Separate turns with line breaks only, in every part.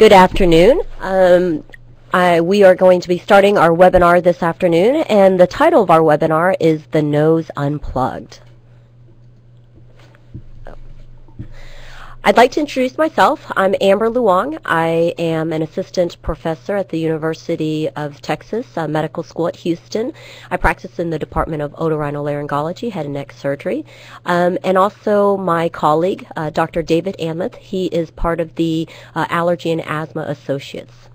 Good afternoon. Um, I, we are going to be starting our webinar this afternoon, and the title of our webinar is The Nose Unplugged. I'd like to introduce myself. I'm Amber Luong. I am an assistant professor at the University of Texas Medical School at Houston. I practice in the Department of Otorhinolaryngology, head and neck surgery. Um, and also my colleague, uh, Dr. David Anmuth. He is part of the uh, Allergy and Asthma Associates.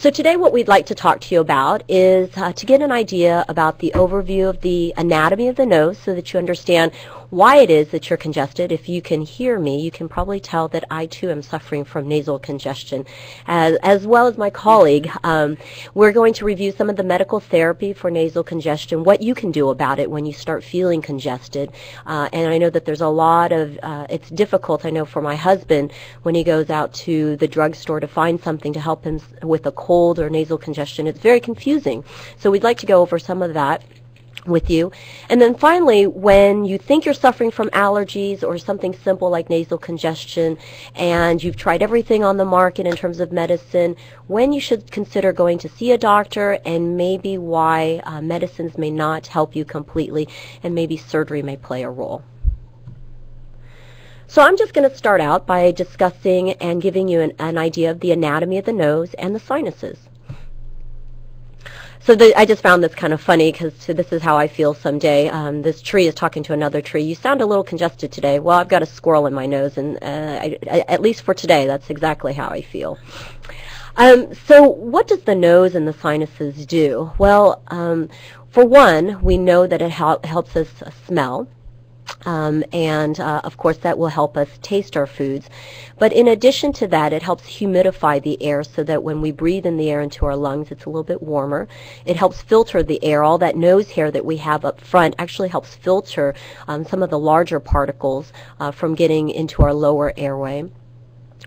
So today what we'd like to talk to you about is uh, to get an idea about the overview of the anatomy of the nose so that you understand why it is that you're congested. If you can hear me, you can probably tell that I too am suffering from nasal congestion, as, as well as my colleague. Um, we're going to review some of the medical therapy for nasal congestion, what you can do about it when you start feeling congested. Uh, and I know that there's a lot of, uh, it's difficult, I know, for my husband when he goes out to the drugstore to find something to help him with a cold or nasal congestion. It's very confusing. So we'd like to go over some of that with you. And then finally, when you think you're suffering from allergies or something simple like nasal congestion and you've tried everything on the market in terms of medicine, when you should consider going to see a doctor and maybe why uh, medicines may not help you completely and maybe surgery may play a role. So I'm just going to start out by discussing and giving you an, an idea of the anatomy of the nose and the sinuses. So the, I just found this kind of funny because this is how I feel someday. Um, this tree is talking to another tree. You sound a little congested today. Well, I've got a squirrel in my nose, and uh, I, I, at least for today, that's exactly how I feel. Um, so what does the nose and the sinuses do? Well, um, for one, we know that it hel helps us smell. Um, and uh, of course that will help us taste our foods. But in addition to that, it helps humidify the air so that when we breathe in the air into our lungs, it's a little bit warmer. It helps filter the air. All that nose hair that we have up front actually helps filter um, some of the larger particles uh, from getting into our lower airway.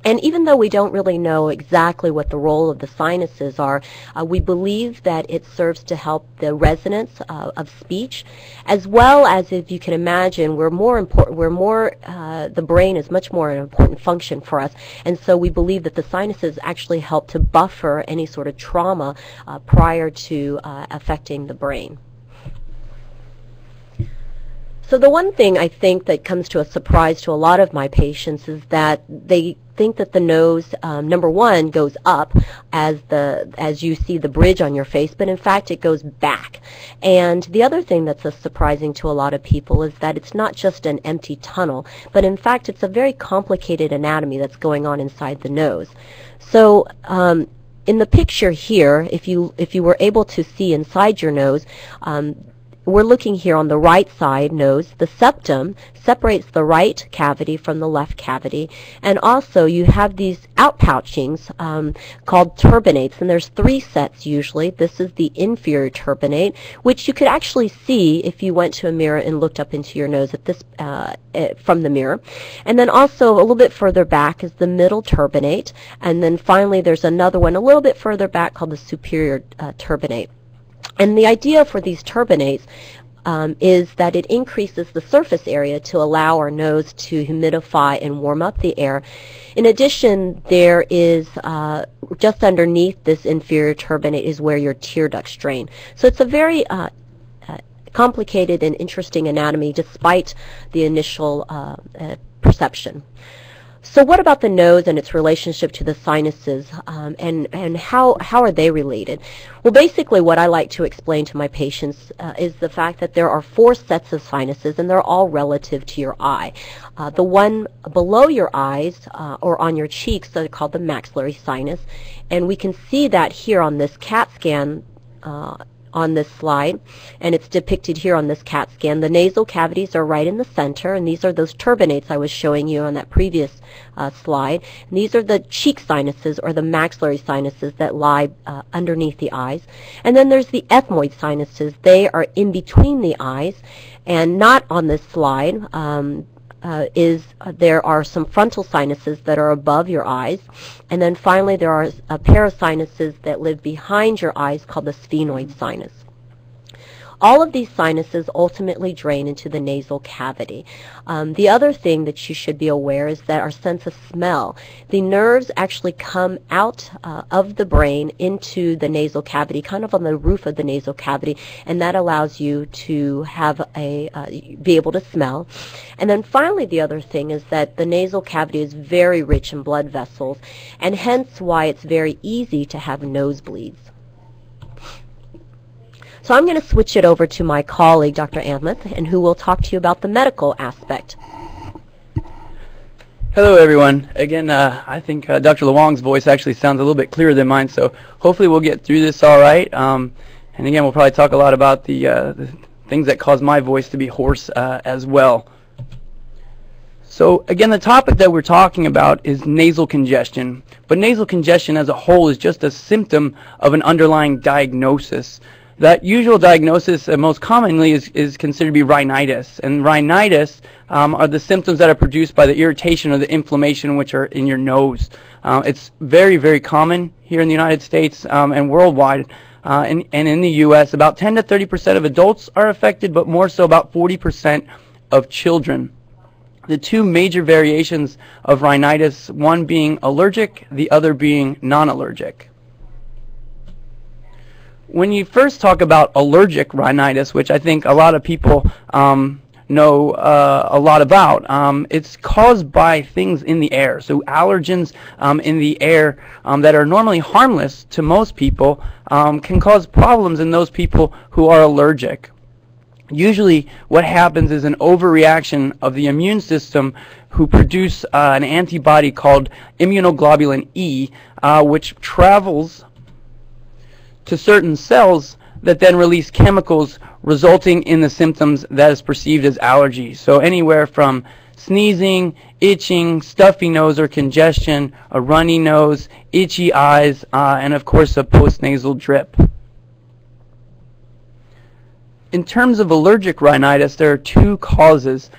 And even though we don't really know exactly what the role of the sinuses are, uh, we believe that it serves to help the resonance uh, of speech, as well as if you can imagine, we're more important, we're more, uh, the brain is much more an important function for us. And so we believe that the sinuses actually help to buffer any sort of trauma uh, prior to uh, affecting the brain. So the one thing I think that comes to a surprise to a lot of my patients is that they think that the nose, um, number one, goes up as the as you see the bridge on your face, but in fact it goes back. And the other thing that's surprising to a lot of people is that it's not just an empty tunnel, but in fact it's a very complicated anatomy that's going on inside the nose. So um, in the picture here, if you if you were able to see inside your nose, um, we're looking here on the right side nose. The septum separates the right cavity from the left cavity. And also you have these outpouchings um, called turbinates. And there's three sets usually. This is the inferior turbinate, which you could actually see if you went to a mirror and looked up into your nose at this uh, eh, from the mirror. And then also a little bit further back is the middle turbinate. And then finally there's another one a little bit further back called the superior uh, turbinate. And the idea for these turbinates um, is that it increases the surface area to allow our nose to humidify and warm up the air. In addition, there is uh, just underneath this inferior turbinate is where your tear ducts drain. So it's a very uh, uh, complicated and interesting anatomy despite the initial uh, uh, perception. So what about the nose and its relationship to the sinuses um, and, and how, how are they related? Well, basically what I like to explain to my patients uh, is the fact that there are four sets of sinuses and they're all relative to your eye. Uh, the one below your eyes uh, or on your cheeks are called the maxillary sinus and we can see that here on this CAT scan uh, on this slide, and it's depicted here on this CAT scan. The nasal cavities are right in the center, and these are those turbinates I was showing you on that previous uh, slide. And these are the cheek sinuses or the maxillary sinuses that lie uh, underneath the eyes. And then there's the ethmoid sinuses. They are in between the eyes and not on this slide. Um, uh, is uh, there are some frontal sinuses that are above your eyes. And then finally, there are a pair of sinuses that live behind your eyes called the sphenoid sinus. All of these sinuses ultimately drain into the nasal cavity. Um, the other thing that you should be aware is that our sense of smell. The nerves actually come out uh, of the brain into the nasal cavity, kind of on the roof of the nasal cavity, and that allows you to have a uh, be able to smell. And then finally, the other thing is that the nasal cavity is very rich in blood vessels, and hence why it's very easy to have nosebleeds. So I'm going to switch it over to my colleague, Dr. Anmuth, and who will talk to you about the medical aspect.
Hello, everyone. Again, uh, I think uh, Dr. Luong's voice actually sounds a little bit clearer than mine, so hopefully we'll get through this all right. Um, and again, we'll probably talk a lot about the, uh, the things that cause my voice to be hoarse uh, as well. So again, the topic that we're talking about is nasal congestion. But nasal congestion as a whole is just a symptom of an underlying diagnosis. That usual diagnosis uh, most commonly is, is considered to be rhinitis. And rhinitis um, are the symptoms that are produced by the irritation or the inflammation which are in your nose. Uh, it's very, very common here in the United States um, and worldwide. Uh, and, and in the U.S., about 10 to 30 percent of adults are affected, but more so about 40 percent of children. The two major variations of rhinitis, one being allergic, the other being non-allergic when you first talk about allergic rhinitis, which I think a lot of people um, know uh, a lot about, um, it's caused by things in the air. So allergens um, in the air um, that are normally harmless to most people um, can cause problems in those people who are allergic. Usually what happens is an overreaction of the immune system who produce uh, an antibody called immunoglobulin E, uh, which travels to certain cells that then release chemicals resulting in the symptoms that is perceived as allergy. So anywhere from sneezing, itching, stuffy nose or congestion, a runny nose, itchy eyes, uh, and of course a postnasal drip. In terms of allergic rhinitis, there are two causes.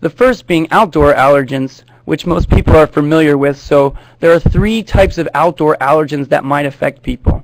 The first being outdoor allergens, which most people are familiar with. So there are three types of outdoor allergens that might affect people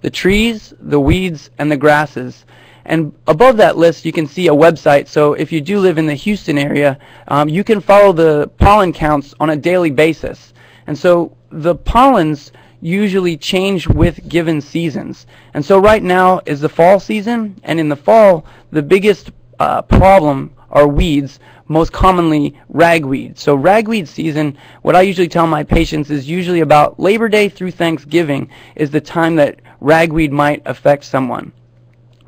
the trees, the weeds, and the grasses. And above that list, you can see a website. So if you do live in the Houston area, um, you can follow the pollen counts on a daily basis. And so the pollens usually change with given seasons. And so right now is the fall season, and in the fall, the biggest uh, problem are weeds, most commonly ragweed. So ragweed season, what I usually tell my patients is usually about Labor Day through Thanksgiving is the time that ragweed might affect someone.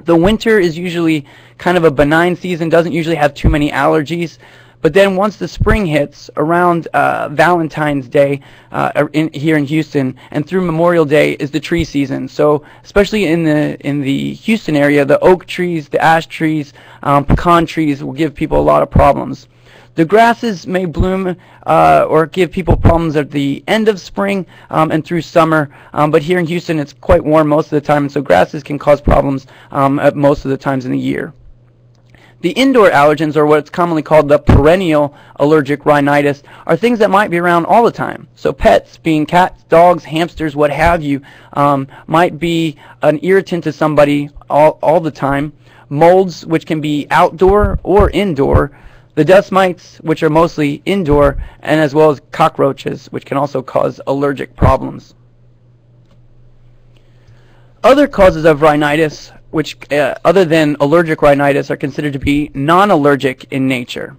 The winter is usually kind of a benign season, doesn't usually have too many allergies. But then once the spring hits, around uh, Valentine's Day uh, in, here in Houston, and through Memorial Day is the tree season. So especially in the in the Houston area, the oak trees, the ash trees, um, pecan trees will give people a lot of problems. The grasses may bloom uh, or give people problems at the end of spring um, and through summer, um, but here in Houston it's quite warm most of the time, and so grasses can cause problems um, at most of the times in the year. The indoor allergens, or what's commonly called the perennial allergic rhinitis, are things that might be around all the time. So pets, being cats, dogs, hamsters, what have you, um, might be an irritant to somebody all, all the time. Molds, which can be outdoor or indoor, the dust mites, which are mostly indoor, and as well as cockroaches, which can also cause allergic problems. Other causes of rhinitis, which uh, other than allergic rhinitis, are considered to be non-allergic in nature.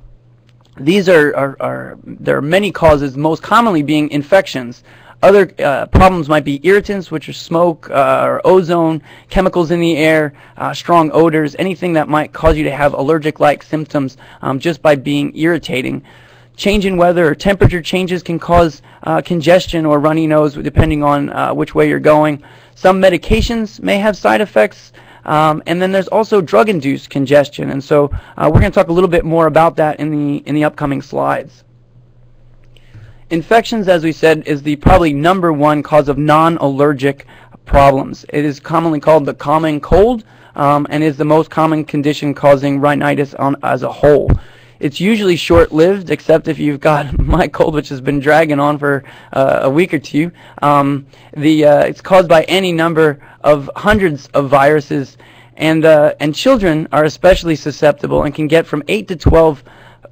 These are, are, are, there are many causes, most commonly being infections, other uh, problems might be irritants, which are smoke uh, or ozone, chemicals in the air, uh, strong odors, anything that might cause you to have allergic-like symptoms um, just by being irritating. Change in weather or temperature changes can cause uh, congestion or runny nose depending on uh, which way you're going. Some medications may have side effects. Um, and then there's also drug-induced congestion, and so uh, we're going to talk a little bit more about that in the in the upcoming slides. Infections, as we said, is the probably number one cause of non-allergic problems. It is commonly called the common cold um, and is the most common condition causing rhinitis on, as a whole. It's usually short-lived, except if you've got my cold, which has been dragging on for uh, a week or two. Um, the, uh, it's caused by any number of hundreds of viruses, And, uh, and children are especially susceptible and can get from 8 to 12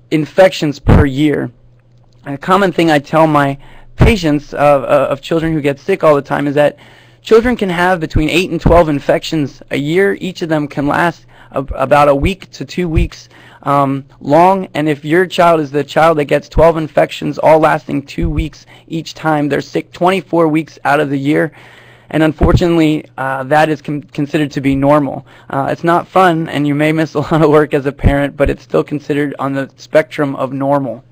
infections per year. And a common thing I tell my patients of, of children who get sick all the time is that children can have between 8 and 12 infections a year. Each of them can last about a week to two weeks um, long. And if your child is the child that gets 12 infections, all lasting two weeks each time, they're sick 24 weeks out of the year. And unfortunately, uh, that is considered to be normal. Uh, it's not fun, and you may miss a lot of work as a parent, but it's still considered on the spectrum of normal.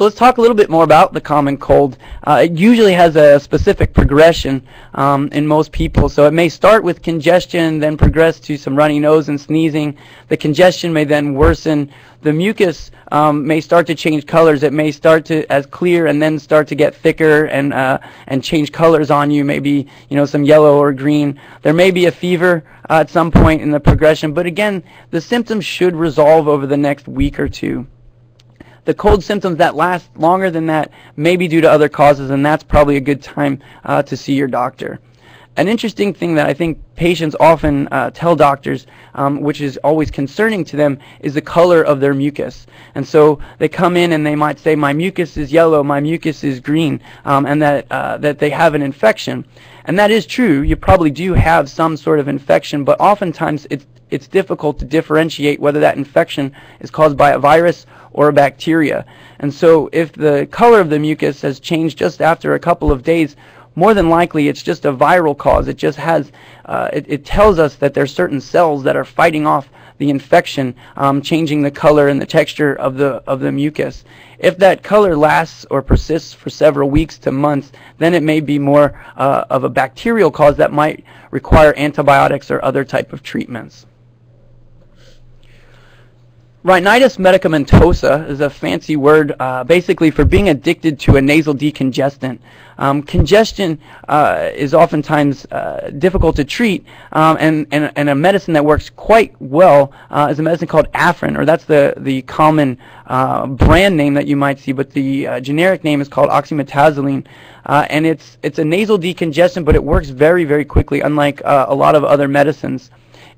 So let's talk a little bit more about the common cold. Uh, it usually has a specific progression um, in most people. So it may start with congestion, then progress to some runny nose and sneezing. The congestion may then worsen. The mucus um, may start to change colors. It may start to as clear and then start to get thicker and uh, and change colors on you. Maybe you know some yellow or green. There may be a fever uh, at some point in the progression, but again, the symptoms should resolve over the next week or two. The cold symptoms that last longer than that may be due to other causes, and that's probably a good time uh, to see your doctor. An interesting thing that I think patients often uh, tell doctors, um, which is always concerning to them, is the color of their mucus. And so they come in and they might say, my mucus is yellow, my mucus is green, um, and that, uh, that they have an infection. And that is true. You probably do have some sort of infection, but oftentimes it's, it's difficult to differentiate whether that infection is caused by a virus or a bacteria. And so if the color of the mucus has changed just after a couple of days, more than likely it's just a viral cause. It just has, uh, it, it, tells us that there's certain cells that are fighting off the infection, um, changing the color and the texture of the, of the mucus. If that color lasts or persists for several weeks to months, then it may be more uh, of a bacterial cause that might require antibiotics or other type of treatments. Rhinitis medicamentosa is a fancy word uh, basically for being addicted to a nasal decongestant. Um, congestion uh, is oftentimes uh, difficult to treat, um, and, and, and, a medicine that works quite well uh, is a medicine called Afrin, or that's the, the common uh, brand name that you might see, but the uh, generic name is called oxymetazoline. and it's, it's a nasal decongestant, but it works very, very quickly, unlike a lot of other medicines.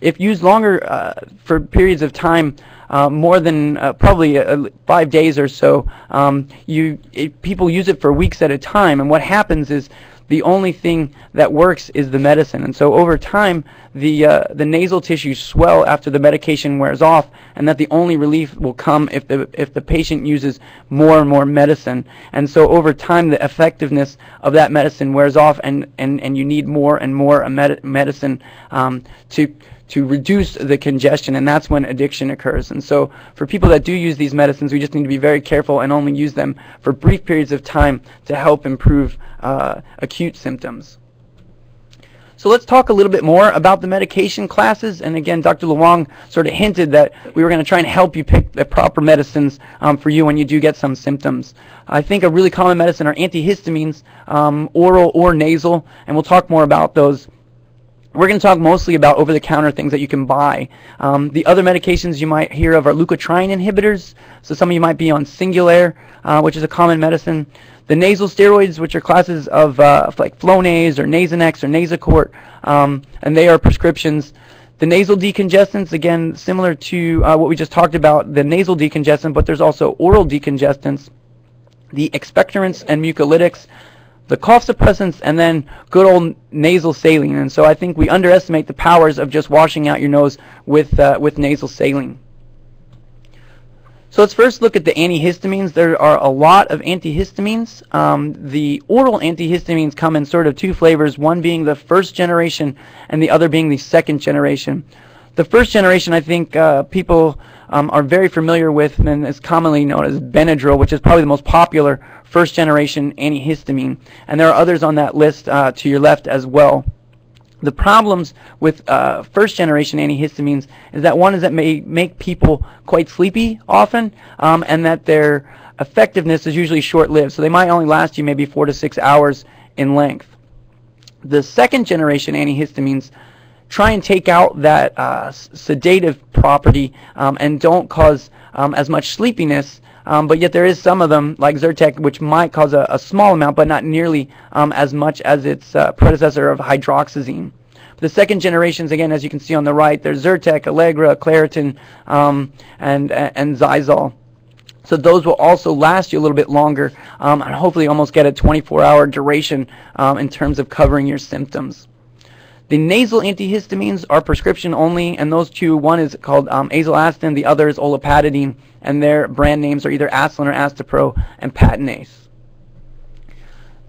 If used longer for periods of time, uh, more than uh, probably uh, five days or so. Um, you it, people use it for weeks at a time, and what happens is the only thing that works is the medicine. And so over time, the uh, the nasal tissues swell after the medication wears off, and that the only relief will come if the if the patient uses more and more medicine. And so over time, the effectiveness of that medicine wears off, and and and you need more and more med- medicine um, to to reduce the congestion, and that's when addiction occurs. And so for people that do use these medicines, we just need to be very careful and only use them for brief periods of time to help improve uh, acute symptoms. So let's talk a little bit more about the medication classes. And again, Dr. Luong sort of hinted that we were going to try and help you pick the proper medicines um, for you when you do get some symptoms. I think a really common medicine are antihistamines, um, oral or nasal, and we'll talk more about those we're going to talk mostly about over-the-counter things that you can buy. Um, the other medications you might hear of are leukotriene inhibitors. So some of you might be on Singulair, uh, which is a common medicine. The nasal steroids, which are classes of uh, like Flonase or Nasonex or Nasacort, um, and they are prescriptions. The nasal decongestants, again, similar to uh, what we just talked about, the nasal decongestant, but there's also oral decongestants. The expectorants and mucolytics, the cough suppressants, and then good old nasal saline. And so I think we underestimate the powers of just washing out your nose with, uh, with nasal saline. So let's first look at the antihistamines. There are a lot of antihistamines. Um, the oral antihistamines come in sort of two flavors, one being the first generation and the other being the second generation. The first generation, I think uh, people um, are very familiar with and is commonly known as Benadryl, which is probably the most popular first generation antihistamine. And there are others on that list uh, to your left as well. The problems with uh, first generation antihistamines is that one is that may make people quite sleepy often, um, and that their effectiveness is usually short lived. So they might only last you maybe four to six hours in length. The second generation antihistamines try and take out that uh, sedative property um, and don't cause um, as much sleepiness. Um, but yet there is some of them, like Zyrtec, which might cause a, a small amount, but not nearly um, as much as its uh, predecessor of hydroxyzine. The second generations, again, as you can see on the right, there's Zyrtec, Allegra, Claritin, um, and, and Xyzal. So those will also last you a little bit longer um, and hopefully almost get a 24-hour duration in terms of covering your symptoms. The nasal antihistamines are prescription only, and those two, one is called um, the other is olopatadine, and their brand names are either Astelin or Astepro and Patanase.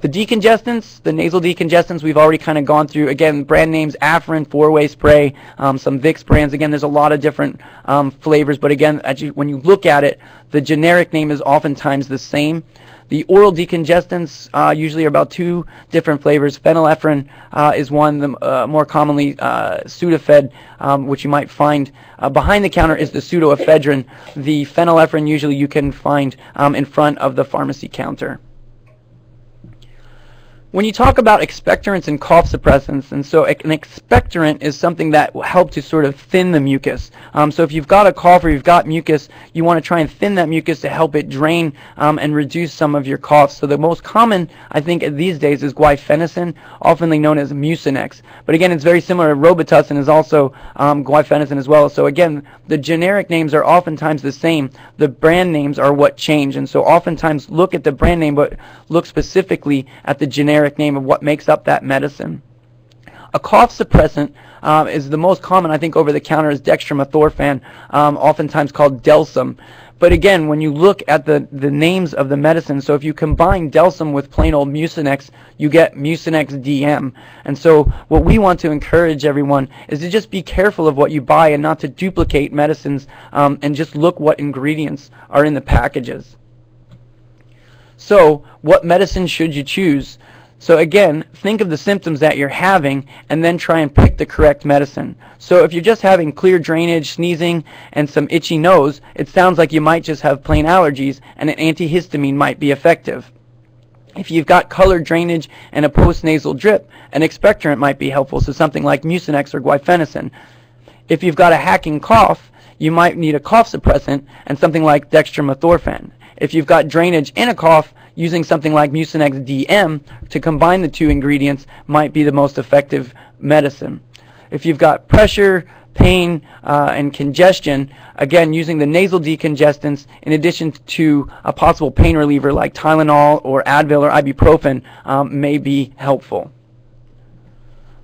The decongestants, the nasal decongestants, we've already kind of gone through. Again, brand names, Afrin, four-way spray, um, some Vicks brands. Again, there's a lot of different um, flavors, but again, you, when you look at it, the generic name is oftentimes the same. The oral decongestants uh, usually are about two different flavors. Phenylephrine uh, is one, the uh, more commonly uh, Sudafed, um, which you might find uh, behind the counter is the pseudoephedrine. The phenylephrine usually you can find um, in front of the pharmacy counter. When you talk about expectorants and cough suppressants, and so an expectorant is something that will help to sort of thin the mucus. Um, so if you've got a cough or you've got mucus, you want to try and thin that mucus to help it drain um, and reduce some of your coughs. So the most common, I think, these days is guaifenesin, often known as Mucinex. But again, it's very similar. Robitussin is also um, guaifenesin as well. So again, the generic names are oftentimes the same. The brand names are what change. And so oftentimes look at the brand name, but look specifically at the generic generic name of what makes up that medicine. A cough suppressant um, is the most common, I think, over the counter is dextromethorphan, um, oftentimes called Delsym. But again, when you look at the, the names of the medicine, so if you combine Delsym with plain old Mucinex, you get Mucinex DM. And so what we want to encourage everyone is to just be careful of what you buy and not to duplicate medicines um, and just look what ingredients are in the packages. So what medicine should you choose? So again, think of the symptoms that you're having and then try and pick the correct medicine. So if you're just having clear drainage, sneezing, and some itchy nose, it sounds like you might just have plain allergies and an antihistamine might be effective. If you've got colored drainage and a postnasal drip, an expectorant might be helpful, so something like Mucinex or guaifenesin. If you've got a hacking cough, you might need a cough suppressant and something like dextromethorphan. If you've got drainage in a cough, using something like Mucinex DM to combine the two ingredients might be the most effective medicine. If you've got pressure, pain, uh, and congestion, again, using the nasal decongestants in addition to a possible pain reliever like Tylenol or Advil or ibuprofen um, may be helpful.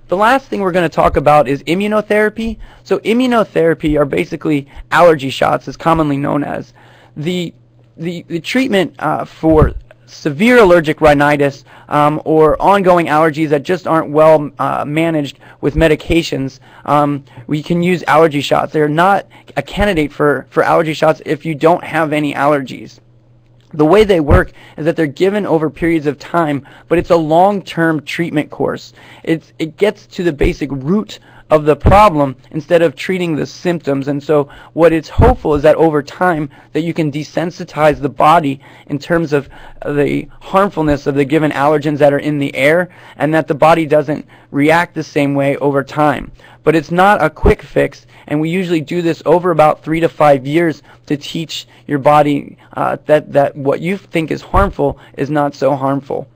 The last thing we're going to talk about is immunotherapy. So immunotherapy are basically allergy shots, as commonly known as. The, the, the treatment uh, for severe allergic rhinitis um, or ongoing allergies that just aren't well uh, managed with medications, um, we can use allergy shots. They're not a candidate for, for allergy shots if you don't have any allergies. The way they work is that they're given over periods of time, but it's a long-term treatment course. It's, it gets to the basic root of the problem instead of treating the symptoms. And so what it's hopeful is that over time that you can desensitize the body in terms of the harmfulness of the given allergens that are in the air and that the body doesn't react the same way over time. But it's not a quick fix and we usually do this over about three to five years to teach your body uh, that, that what you think is harmful is not so harmful.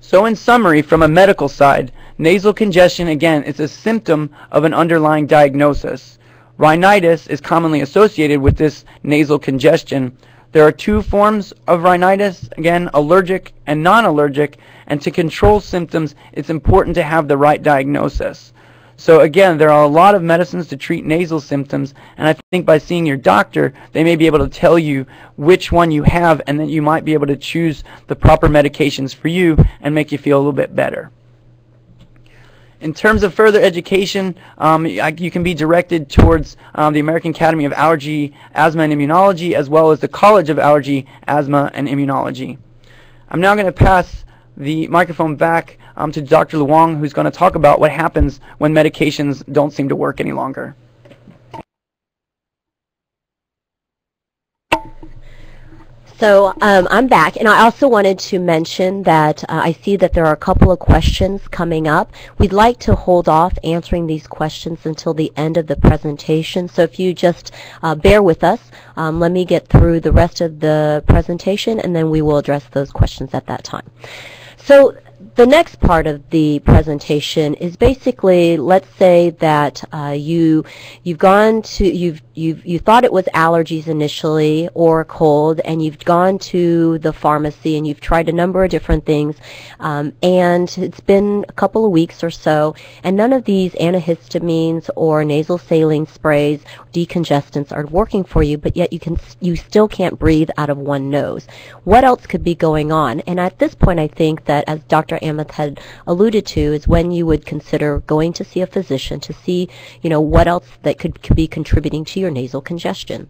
So in summary, from a medical side, nasal congestion, again, is a symptom of an underlying diagnosis. Rhinitis is commonly associated with this nasal congestion. There are two forms of rhinitis, again, allergic and non-allergic, and to control symptoms, it's important to have the right diagnosis. So again, there are a lot of medicines to treat nasal symptoms, and I think by seeing your doctor, they may be able to tell you which one you have, and then you might be able to choose the proper medications for you and make you feel a little bit better. In terms of further education, um, you can be directed towards um, the American Academy of Allergy, Asthma, and Immunology, as well as the College of Allergy, Asthma, and Immunology. I'm now going to pass the microphone back um, to Dr. Luong, who's going to talk about what happens when medications don't seem to work any longer.
So um, I'm back, and I also wanted to mention that uh, I see that there are a couple of questions coming up. We'd like to hold off answering these questions until the end of the presentation. So if you just uh, bear with us, um, let me get through the rest of the presentation, and then we will address those questions at that time. So the next part of the presentation is basically, let's say that uh, you you've gone to you've you've you thought it was allergies initially or a cold, and you've gone to the pharmacy and you've tried a number of different things, um, and it's been a couple of weeks or so, and none of these antihistamines or nasal saline sprays, decongestants are working for you, but yet you can you still can't breathe out of one nose. What else could be going on? And at this point, I think that as Dr. Dr. Anmuth had alluded to is when you would consider going to see a physician to see, you know, what else that could, could be contributing to your nasal congestion.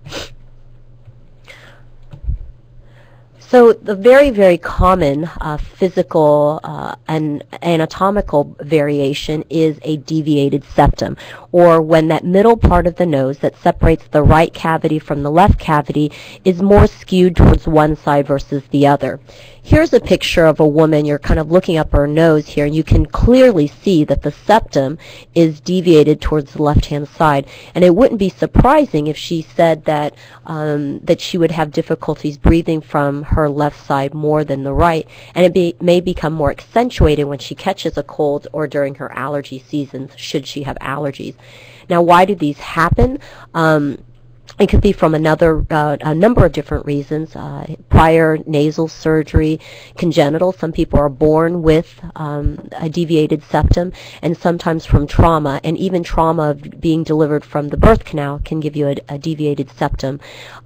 So the very, very common uh, physical uh, and anatomical variation is a deviated septum, or when that middle part of the nose that separates the right cavity from the left cavity is more skewed towards one side versus the other. Here's a picture of a woman. You're kind of looking up her nose here. and You can clearly see that the septum is deviated towards the left-hand side. And it wouldn't be surprising if she said that um, that she would have difficulties breathing from her left side more than the right. And it be, may become more accentuated when she catches a cold or during her allergy seasons, should she have allergies. Now, why do these happen? Um, it could be from another, uh, a number of different reasons. Uh, prior nasal surgery, congenital. Some people are born with um, a deviated septum, and sometimes from trauma. And even trauma of being delivered from the birth canal can give you a, a deviated septum.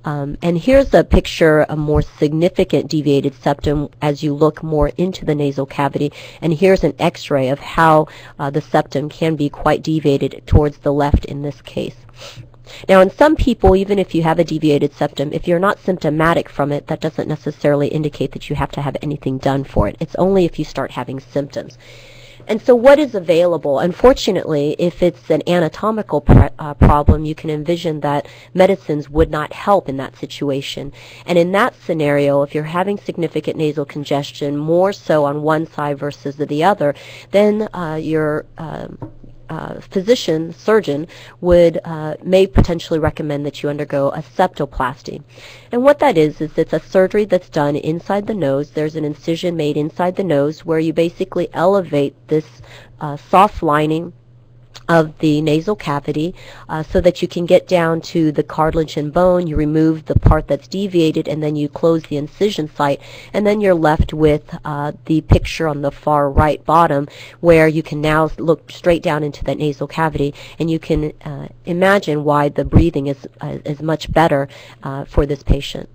Um, and here's a picture, a more significant deviated septum as you look more into the nasal cavity. And here's an x-ray of how uh, the septum can be quite deviated towards the left in this case. Now, in some people, even if you have a deviated septum, if you're not symptomatic from it, that doesn't necessarily indicate that you have to have anything done for it. It's only if you start having symptoms. And so what is available? Unfortunately, if it's an anatomical uh, problem, you can envision that medicines would not help in that situation. And in that scenario, if you're having significant nasal congestion, more so on one side versus the other, then uh, your um, uh, physician, surgeon, would uh, may potentially recommend that you undergo a septoplasty. And what that is, is it's a surgery that's done inside the nose. There's an incision made inside the nose where you basically elevate this uh, soft lining of the nasal cavity uh, so that you can get down to the cartilage and bone. You remove the part that's deviated and then you close the incision site and then you're left with uh, the picture on the far right bottom where you can now look straight down into that nasal cavity and you can uh, imagine why the breathing is, uh, is much better uh, for this patient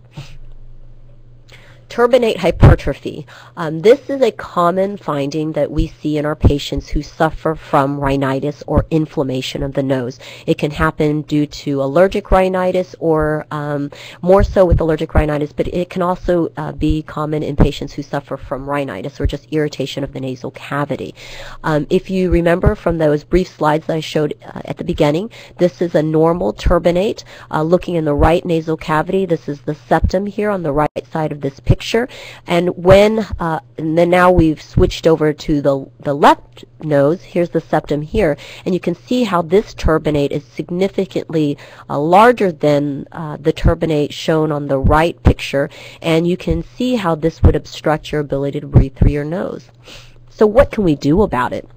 turbinate hypertrophy. Um, this is a common finding that we see in our patients who suffer from rhinitis or inflammation of the nose. It can happen due to allergic rhinitis or um, more so with allergic rhinitis, but it can also uh, be common in patients who suffer from rhinitis or just irritation of the nasal cavity. Um, if you remember from those brief slides that I showed uh, at the beginning, this is a normal turbinate uh, looking in the right nasal cavity. This is the septum here on the right side of this picture picture. And when, uh, and then now we've switched over to the, the left nose, here's the septum here, and you can see how this turbinate is significantly uh, larger than uh, the turbinate shown on the right picture, and you can see how this would obstruct your ability to breathe through your nose. So what can we do about it?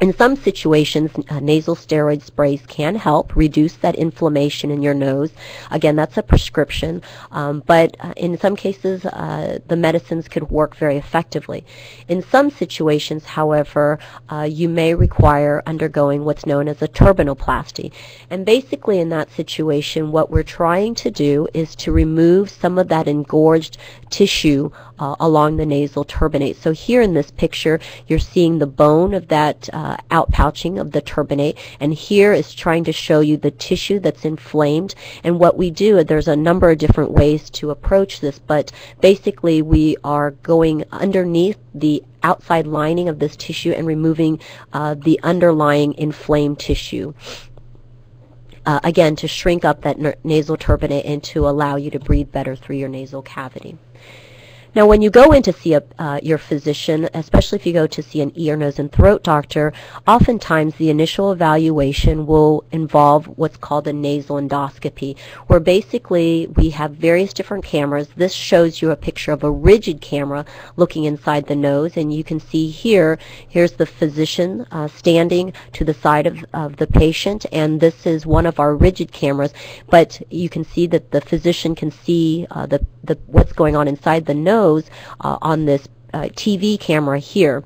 In some situations, uh, nasal steroid sprays can help reduce that inflammation in your nose. Again, that's a prescription, um, but uh, in some cases, uh, the medicines could work very effectively. In some situations, however, uh, you may require undergoing what's known as a turbinoplasty. And basically in that situation, what we're trying to do is to remove some of that engorged tissue uh, along the nasal turbinate. So here in this picture, you're seeing the bone of that uh, outpouching of the turbinate, and here is trying to show you the tissue that's inflamed. And what we do, there's a number of different ways to approach this, but basically we are going underneath the outside lining of this tissue and removing uh, the underlying inflamed tissue. Uh, again, to shrink up that nasal turbinate and to allow you to breathe better through your nasal cavity. Now, when you go in to see a, uh, your physician, especially if you go to see an ear, nose, and throat doctor, oftentimes the initial evaluation will involve what's called a nasal endoscopy, where basically we have various different cameras. This shows you a picture of a rigid camera looking inside the nose, and you can see here, here's the physician uh, standing to the side of, of the patient, and this is one of our rigid cameras, but you can see that the physician can see uh, the, the, what's going on inside the nose uh, on this uh, TV camera here.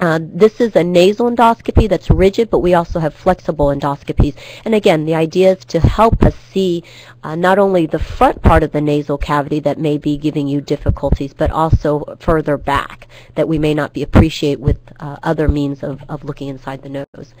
Uh, this is a nasal endoscopy that's rigid, but we also have flexible endoscopies. And again, the idea is to help us see uh, not only the front part of the nasal cavity that may be giving you difficulties, but also further back that we may not be appreciate with uh, other means of, of looking inside the nose.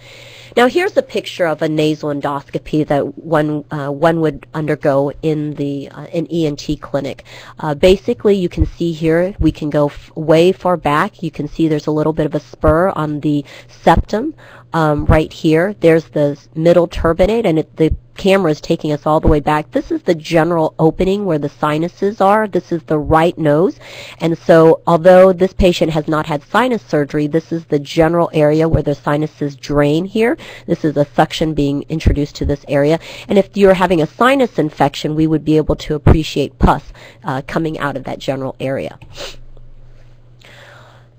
Now here's a picture of a nasal endoscopy that one uh, one would undergo in the uh, an ENT clinic. Uh, basically, you can see here we can go way far back. You can see there's a little bit of a spur on the septum um, right here. There's the middle turbinate, and it, the camera is taking us all the way back. This is the general opening where the sinuses are. This is the right nose. And so although this patient has not had sinus surgery, this is the general area where the sinuses drain here. This is a suction being introduced to this area. And if you're having a sinus infection, we would be able to appreciate pus uh, coming out of that general area.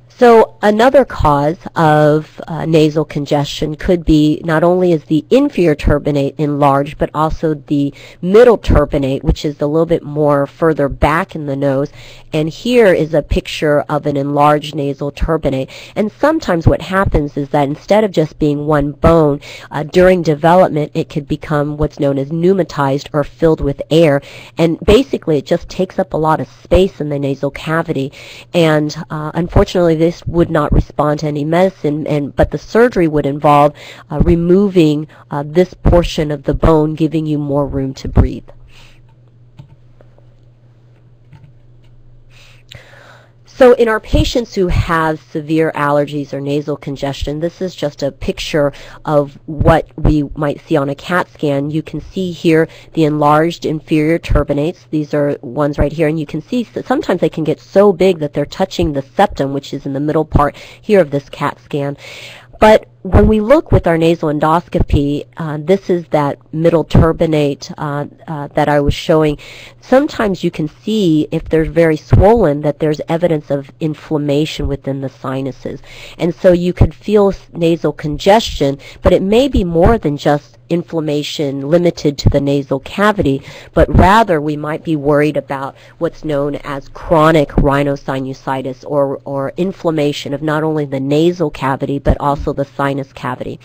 So another cause of uh, nasal congestion could be not only is the inferior turbinate enlarged, but also the middle turbinate, which is a little bit more further back in the nose. And here is a picture of an enlarged nasal turbinate. And sometimes what happens is that instead of just being one bone, uh, during development it could become what's known as pneumatized or filled with air. And basically it just takes up a lot of space in the nasal cavity. And uh, unfortunately, this would not respond to any medicine, and but the surgery would involve uh, removing uh, this portion of the bone, giving you more room to breathe. So in our patients who have severe allergies or nasal congestion, this is just a picture of what we might see on a CAT scan. You can see here the enlarged inferior turbinates. These are ones right here, and you can see that sometimes they can get so big that they're touching the septum, which is in the middle part here of this CAT scan. But when we look with our nasal endoscopy, uh, this is that middle turbinate uh, uh, that I was showing. Sometimes you can see if they're very swollen that there's evidence of inflammation within the sinuses. And so you could feel nasal congestion, but it may be more than just inflammation limited to the nasal cavity, but rather we might be worried about what's known as chronic rhinosinusitis or, or inflammation of not only the nasal cavity but also the sinus sinus cavity.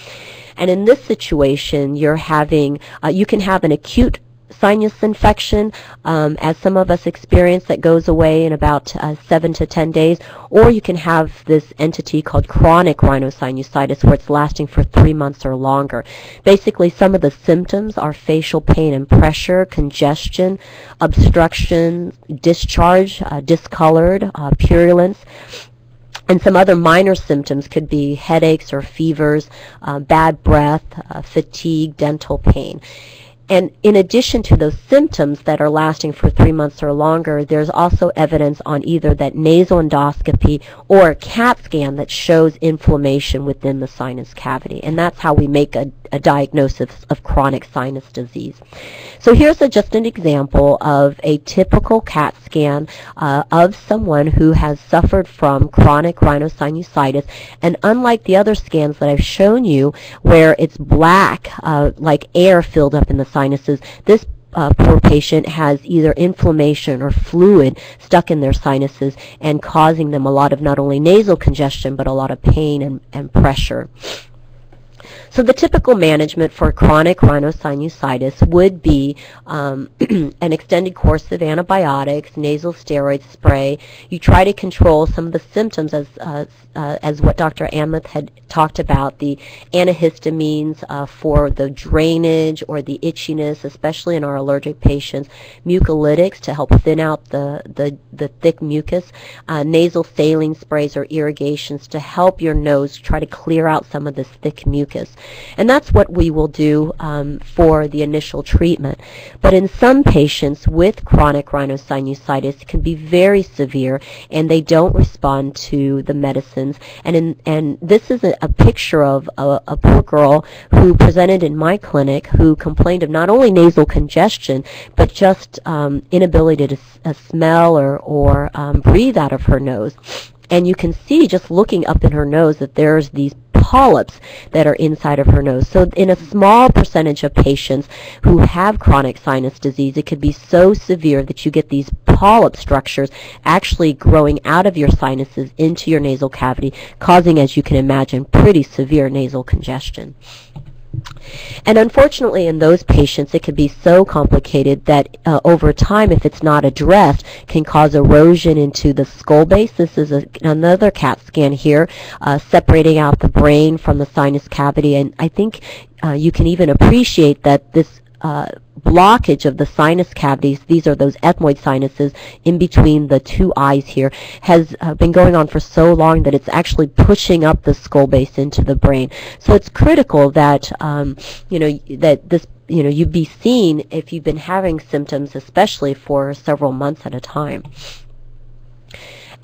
And in this situation, you're having, uh, you can have an acute sinus infection, um, as some of us experience, that goes away in about uh, 7 to 10 days, or you can have this entity called chronic rhinosinusitis where it's lasting for 3 months or longer. Basically, some of the symptoms are facial pain and pressure, congestion, obstruction, discharge, uh, discolored, uh, purulence, and some other minor symptoms could be headaches or fevers, uh, bad breath, uh, fatigue, dental pain. And in addition to those symptoms that are lasting for three months or longer, there's also evidence on either that nasal endoscopy or CAT scan that shows inflammation within the sinus cavity. And that's how we make a, a diagnosis of chronic sinus disease. So here's a, just an example of a typical CAT scan uh, of someone who has suffered from chronic rhinosinusitis. And unlike the other scans that I've shown you, where it's black, uh, like air filled up in the sinuses. This uh, poor patient has either inflammation or fluid stuck in their sinuses and causing them a lot of not only nasal congestion but a lot of pain and, and pressure. So the typical management for chronic rhinosinusitis would be um, an extended course of antibiotics, nasal steroid spray. You try to control some of the symptoms as, uh, uh, as what Dr. Anmuth had talked about, the antihistamines uh, for the drainage or the itchiness, especially in our allergic patients, mucolytics to help thin out the, the, the thick mucus, uh, nasal saline sprays or irrigations to help your nose try to clear out some of this thick mucus. Sinusitis. And that's what we will do um, for the initial treatment. But in some patients with chronic rhinosinusitis, it can be very severe and they don't respond to the medicines. And, in, and this is a, a picture of a, a poor girl who presented in my clinic who complained of not only nasal congestion, but just um, inability to uh, smell or, or um, breathe out of her nose. And you can see just looking up in her nose that there's these polyps that are inside of her nose. So in a small percentage of patients who have chronic sinus disease, it could be so severe that you get these polyp structures actually growing out of your sinuses into your nasal cavity, causing, as you can imagine, pretty severe nasal congestion. And unfortunately, in those patients, it can be so complicated that uh, over time, if it's not addressed, can cause erosion into the skull base. This is a, another CAT scan here, uh, separating out the brain from the sinus cavity. And I think uh, you can even appreciate that this uh, blockage of the sinus cavities, these are those ethmoid sinuses in between the two eyes here, has uh, been going on for so long that it's actually pushing up the skull base into the brain. So it's critical that, um, you know, that this you know, you be seen if you've been having symptoms, especially for several months at a time.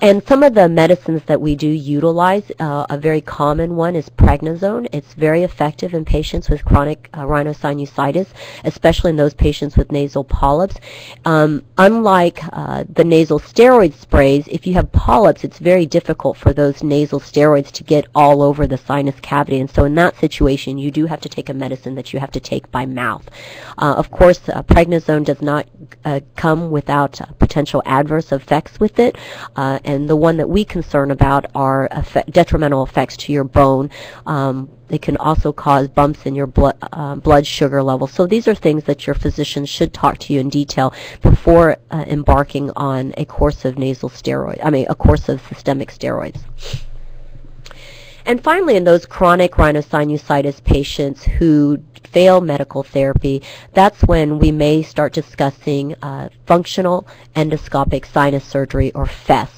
And some of the medicines that we do utilize, uh, a very common one is prednisone. It's very effective in patients with chronic uh, rhinosinusitis, especially in those patients with nasal polyps. Um, unlike uh, the nasal steroid sprays, if you have polyps, it's very difficult for those nasal steroids to get all over the sinus cavity. And so in that situation, you do have to take a medicine that you have to take by mouth. Uh, of course, uh, prednisone does not uh, come without potential adverse effects with it and the one that we concern about are effect, detrimental effects to your bone. Um, they can also cause bumps in your blood, uh, blood sugar level. So these are things that your physician should talk to you in detail before uh, embarking on a course of nasal steroid, I mean a course of systemic steroids. And finally, in those chronic rhinosinusitis patients who fail medical therapy, that's when we may start discussing uh, functional endoscopic sinus surgery or FESS.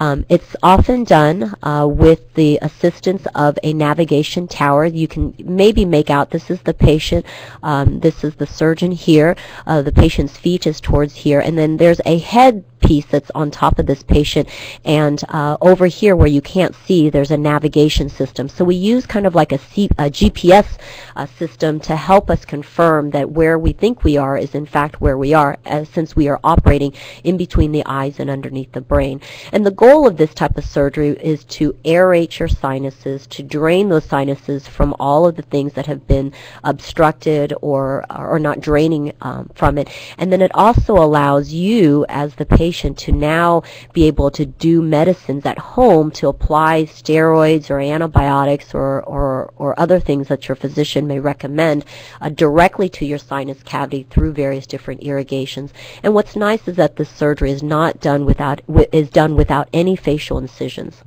Um, it's often done uh, with the assistance of a navigation tower. You can maybe make out this is the patient, um, this is the surgeon here, uh, the patient's feet is towards here, and then there's a head piece that's on top of this patient. And uh, over here where you can't see, there's a navigation system. So we use kind of like a, C a GPS uh, system to help us confirm that where we think we are is in fact where we are, as, since we are operating in between the eyes and underneath the brain. And the goal of this type of surgery is to aerate your sinuses, to drain those sinuses from all of the things that have been obstructed or, or not draining um, from it. And then it also allows you as the patient patient to now be able to do medicines at home to apply steroids or antibiotics or, or, or other things that your physician may recommend uh, directly to your sinus cavity through various different irrigations. And what's nice is that this surgery is not done without, is done without any facial incisions.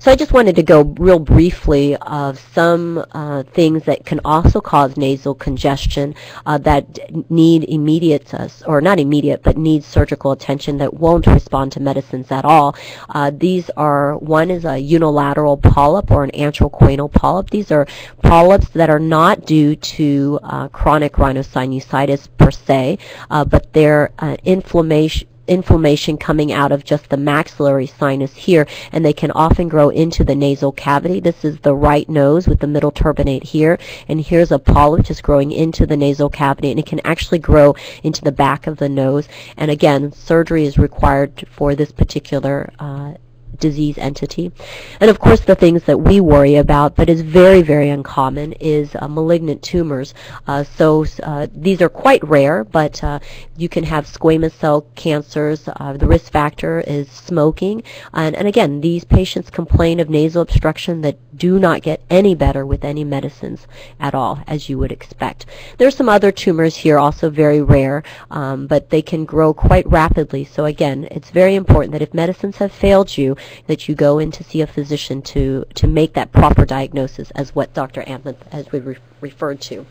So I just wanted to go real briefly of some uh, things that can also cause nasal congestion uh, that need immediate, uh, or not immediate, but need surgical attention that won't respond to medicines at all. Uh, these are, one is a unilateral polyp or an antrochoanal polyp. These are polyps that are not due to uh, chronic rhinosinusitis per se, uh, but they're inflammation inflammation coming out of just the maxillary sinus here, and they can often grow into the nasal cavity. This is the right nose with the middle turbinate here, and here's a polyp just growing into the nasal cavity, and it can actually grow into the back of the nose. And again, surgery is required for this particular uh, disease entity. And of course, the things that we worry about, but is very, very uncommon, is uh, malignant tumors. Uh, so uh, these are quite rare, but uh, you can have squamous cell cancers. Uh, the risk factor is smoking. And, and again, these patients complain of nasal obstruction that do not get any better with any medicines at all, as you would expect. There are some other tumors here, also very rare, um, but they can grow quite rapidly. So again, it's very important that if medicines have failed you, that you go in to see a physician to, to make that proper diagnosis as what Dr. Anmuth has re referred to.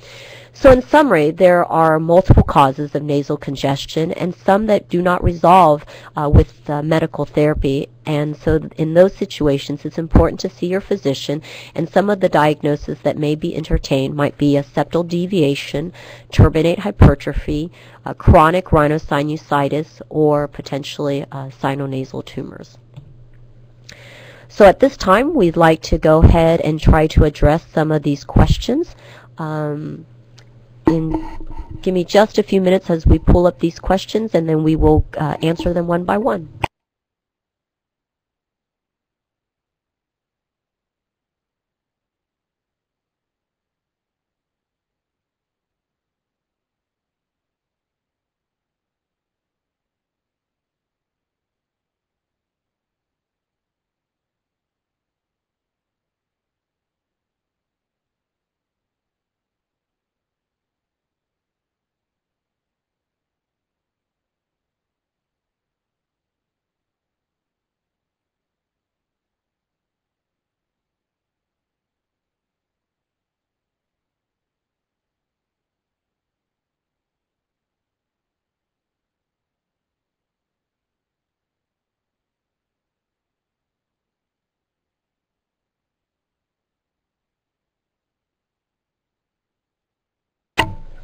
So in summary, there are multiple causes of nasal congestion and some that do not resolve uh, with uh, medical therapy And so in those situations, it's important to see your physician. And some of the diagnoses that may be entertained might be a septal deviation, turbinate hypertrophy, chronic rhinosinusitis, or potentially uh, sinonasal tumors. So at this time, we'd like to go ahead and try to address some of these questions. Um, in, give me just a few minutes as we pull up these questions, and then we will uh, answer them one by one.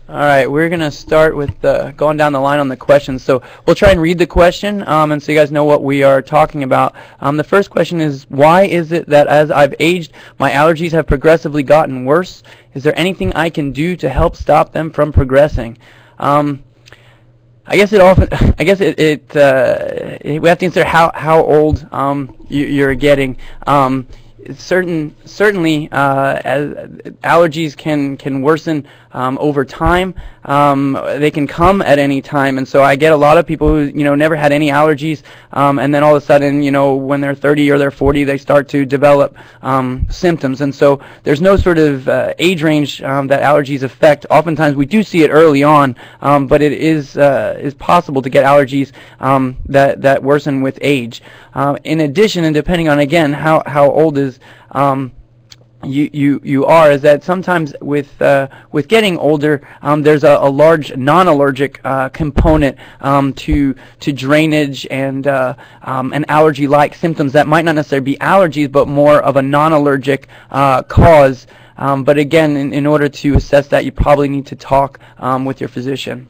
All right, we're going to start with uh, going down the line on the questions. So we'll try and read the question um, and so you guys know what we are talking about. Um, the first question is, why is it that as I've aged, my allergies have progressively gotten worse? Is there anything I can do to help stop them from progressing? Um, I guess it often. I guess it. it uh, we have to consider how how old um, you, are getting. Um, certain certainly uh, allergies can can worsen um, over time. Um, they can come at any time, and so I get a lot of people who you know never had any allergies, um, and then all of a sudden, you know, when they're 30 or they're 40, they start to develop um, symptoms, and so there's no sort of uh, age range um, that allergies affect. Oftentimes, we do see it early on, um, but it is uh, is possible to get allergies that that worsen with age. Uh, in addition, and depending on again how how old is um, you, you, you are is that sometimes with uh, with getting older, um, there's a, a, large non-allergic uh, component um, to to drainage and uh, um, and allergy-like symptoms that might not necessarily be allergies, but more of a non-allergic uh, cause. Um, but again, in, in order to assess that, you probably need to talk um, with your physician.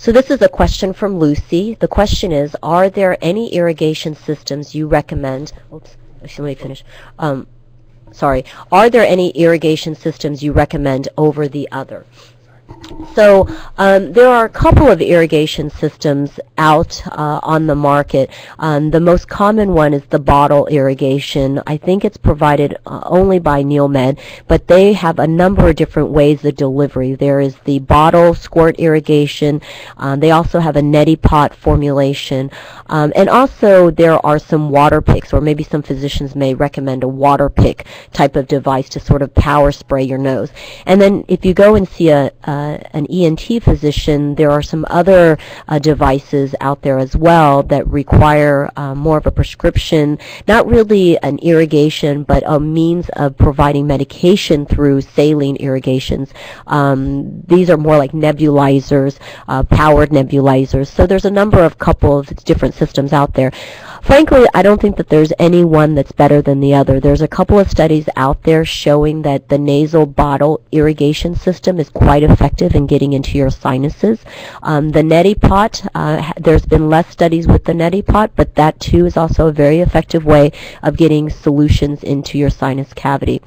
So this is a question from Lucy. The question is, are there any irrigation systems you recommend? Oops, let me finish. Um, sorry. Are there any irrigation systems you recommend over the other? So um, there are a couple of irrigation systems out uh, on the market. Um, the most common one is the bottle irrigation. I think it's provided uh, only by NeilMed, but they have a number of different ways of delivery. There is the bottle squirt irrigation. Um, they also have a neti pot formulation. Um, and also there are some water picks, or maybe some physicians may recommend a water pick type of device to sort of power spray your nose. And then if you go and see a, a an ENT physician, there are some other uh, devices out there as well that require uh, more of a prescription, not really an irrigation, but a means of providing medication through saline irrigations. Um, these are more like nebulizers, uh, powered nebulizers. So there's a number of couple of different systems out there. Frankly, I don't think that there's any one that's better than the other. There's a couple of studies out there showing that the nasal bottle irrigation system is quite effective in getting into your sinuses. Um, the neti pot, uh, there's been less studies with the neti pot, but that too is also a very effective way of getting solutions into your sinus cavity.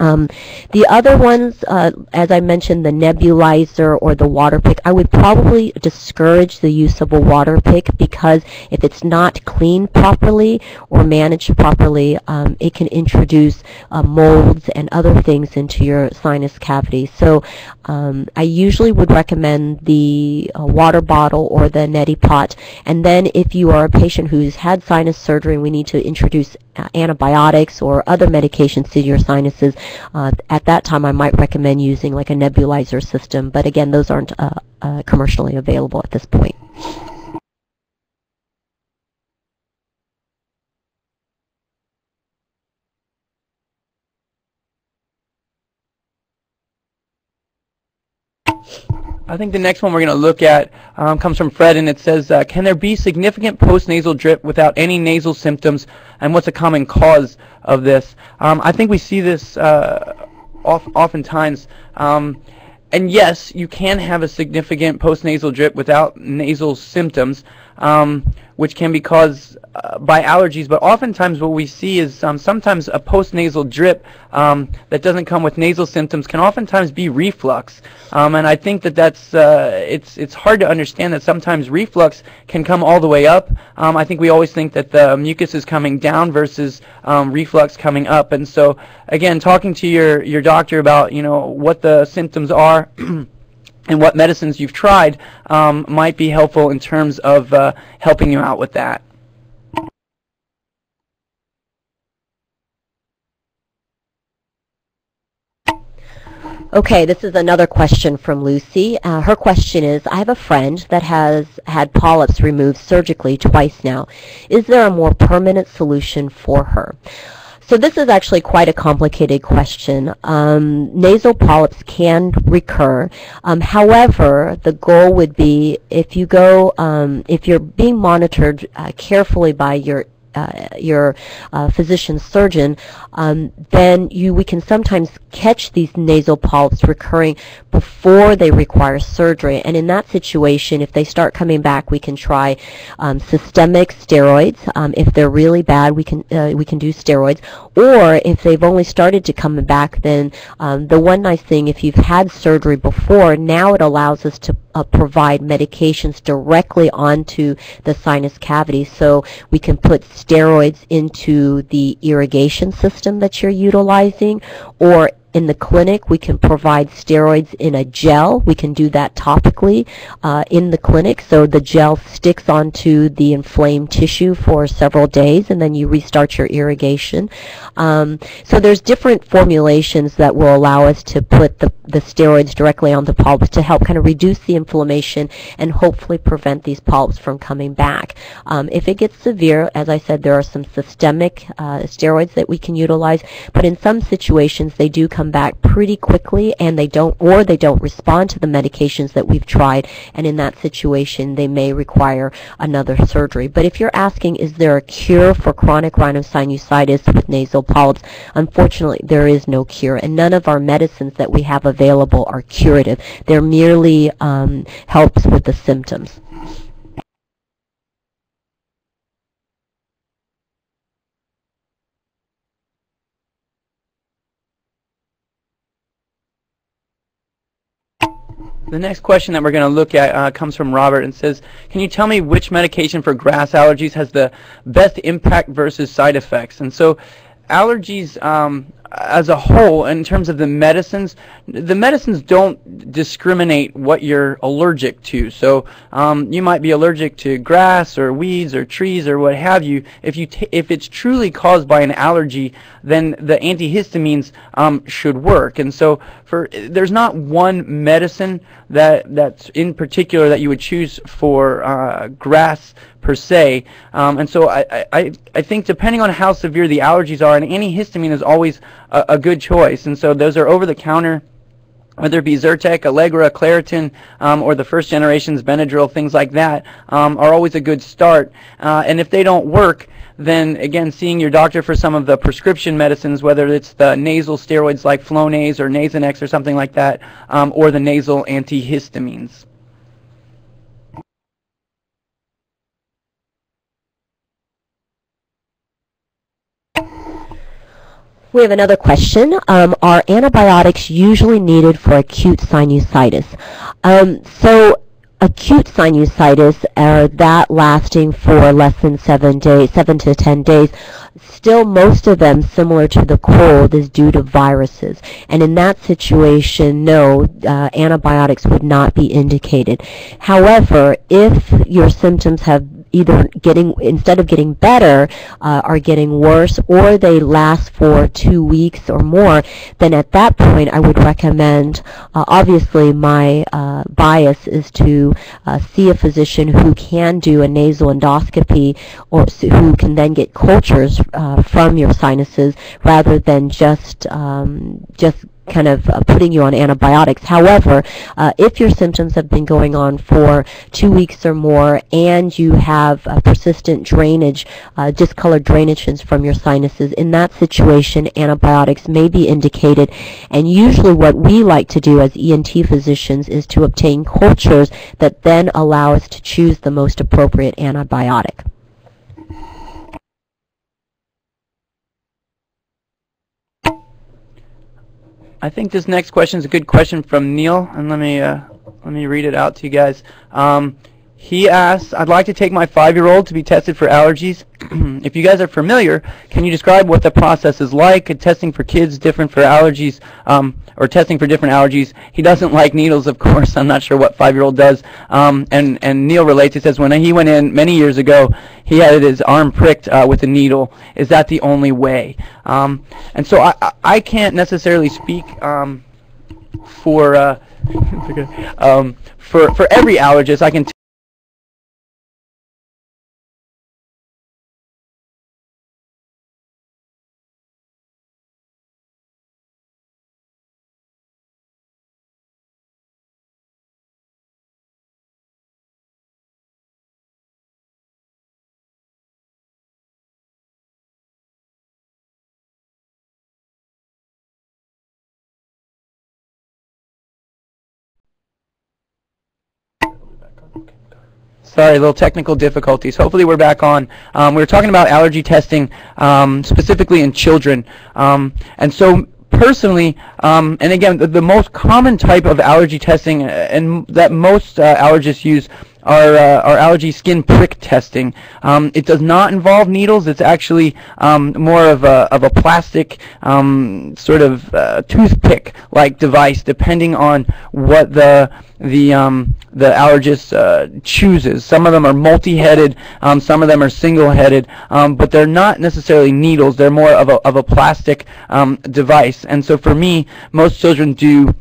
Um, the other ones, uh, as I mentioned, the nebulizer or the water pick, I would probably discourage the use of a water pick because if it's not cleaned properly or managed properly, um, it can introduce uh, molds and other things into your sinus cavity. So um, I usually would recommend the uh, water bottle or the neti pot. And then if you are a patient who's had sinus surgery we need to introduce uh, antibiotics or other medications to your sinuses, uh, at that time I might recommend using like a nebulizer system. But again, those aren't uh, uh, commercially available at this point.
I think the next one we're going to look at um, comes from Fred, and it says, uh, "Can there be significant post-nasal drip without any nasal symptoms, and what's a common cause of this?" Um, I think we see this uh, oft- oftentimes. Um, and yes, you can have a significant post-nasal drip without nasal symptoms, um, which can be caused uh, by allergies, but oftentimes what we see is um, sometimes a post-nasal drip um, that doesn't come with nasal symptoms can oftentimes be reflux. Um, and I think that that's, uh, it's, it's hard to understand that sometimes reflux can come all the way up. Um, I think we always think that the mucus is coming down versus um, reflux coming up. And so, again, talking to your, your doctor about, you know, what the symptoms are and what medicines you've tried um, might be helpful in terms of uh, helping you out with that.
Okay, this is another question from Lucy. Uh, her question is, I have a friend that has had polyps removed surgically twice now. Is there a more permanent solution for her? So this is actually quite a complicated question. Um, nasal polyps can recur. Um, however, the goal would be if you go, um, if you're being monitored uh, carefully by your uh, your uh, physician surgeon, um, then you we can sometimes catch these nasal polyps recurring before they require surgery. And in that situation, if they start coming back, we can try um, systemic steroids. Um, if they're really bad, we can uh, we can do steroids. Or if they've only started to come back, then um, the one nice thing, if you've had surgery before, now it allows us to uh, provide medications directly onto the sinus cavity. So we can put steroids into the irrigation system that you're utilizing or in the clinic, we can provide steroids in a gel. We can do that topically uh, in the clinic. So the gel sticks onto the inflamed tissue for several days, and then you restart your irrigation. Um, so there's different formulations that will allow us to put the, the steroids directly on the polyps to help kind of reduce the inflammation and hopefully prevent these polyps from coming back. Um, if it gets severe, as I said, there are some systemic uh, steroids that we can utilize, but in some situations they do come come back pretty quickly and they don't or they don't respond to the medications that we've tried and in that situation they may require another surgery. But if you're asking is there a cure for chronic rhinosinusitis with nasal polyps, unfortunately there is no cure and none of our medicines that we have available are curative. They're merely um, helps with the symptoms.
The next question that we're going to look at uh, comes from Robert and says, can you tell me which medication for grass allergies has the best impact versus side effects? And so allergies um, as a whole, in terms of the medicines, the medicines don't discriminate what you're allergic to. So um, you might be allergic to grass or weeds or trees or what have you. If you if it's truly caused by an allergy, then the antihistamines um, should work. And so for there's not one medicine that that's in particular that you would choose for uh, grass per se. Um, and so I, I, I think depending on how severe the allergies are, and antihistamine is always a, a good choice. And so those are over-the-counter whether it be Zyrtec, Allegra, Claritin, um, or the first generation's Benadryl, things like that, um, are always a good start. Uh, and if they don't work, then again, seeing your doctor for some of the prescription medicines, whether it's the nasal steroids like Flonase or Nasonex or something like that, um, or the nasal antihistamines.
We have another question. Um, are antibiotics usually needed for acute sinusitis? Um, so acute sinusitis, uh, that lasting for less than seven days, seven to ten days, still most of them, similar to the cold, is due to viruses. And in that situation, no, uh, antibiotics would not be indicated. However, if your symptoms have either getting instead of getting better uh, are getting worse or they last for two weeks or more then at that point I would recommend uh, obviously my uh, bias is to uh, see a physician who can do a nasal endoscopy or who can then get cultures uh, from your sinuses rather than just um, just kind of uh, putting you on antibiotics. However, uh, if your symptoms have been going on for two weeks or more and you have persistent drainage, uh, discolored drainages from your sinuses, in that situation, antibiotics may be indicated. And usually what we like to do as ENT physicians is to obtain cultures that then allow us to choose the most appropriate antibiotic.
I think this next question is a good question from Neil, and let me uh, let me read it out to you guys. Um, he asks, I'd like to take my five-year-old to be tested for allergies. if you guys are familiar, can you describe what the process is like? Testing for kids different for allergies, um, or testing for different allergies. He doesn't like needles, of course. I'm not sure what five-year-old does. Um, and, and Neil relates, he says, when he went in many years ago, he had his arm pricked uh, with a needle. Is that the only way? Um, and so I, I can't necessarily speak um, for, uh, um, for, for every allergist. I can Sorry, a little technical difficulties. Hopefully we're back on. Um, we were talking about allergy testing um, specifically in children. Um, and so personally, um, and again, the, the, most common type of allergy testing uh, and that most uh, allergists use our, uh, our allergy skin prick testing. Um, it does not involve needles. It's actually um, more of a, of a plastic um, sort of uh, toothpick-like device, depending on what the the um, the allergist uh, chooses. Some of them are multi-headed, um, some of them are single-headed, um, but they're not necessarily needles. They're more of a of a plastic um, device. And so for me, most children do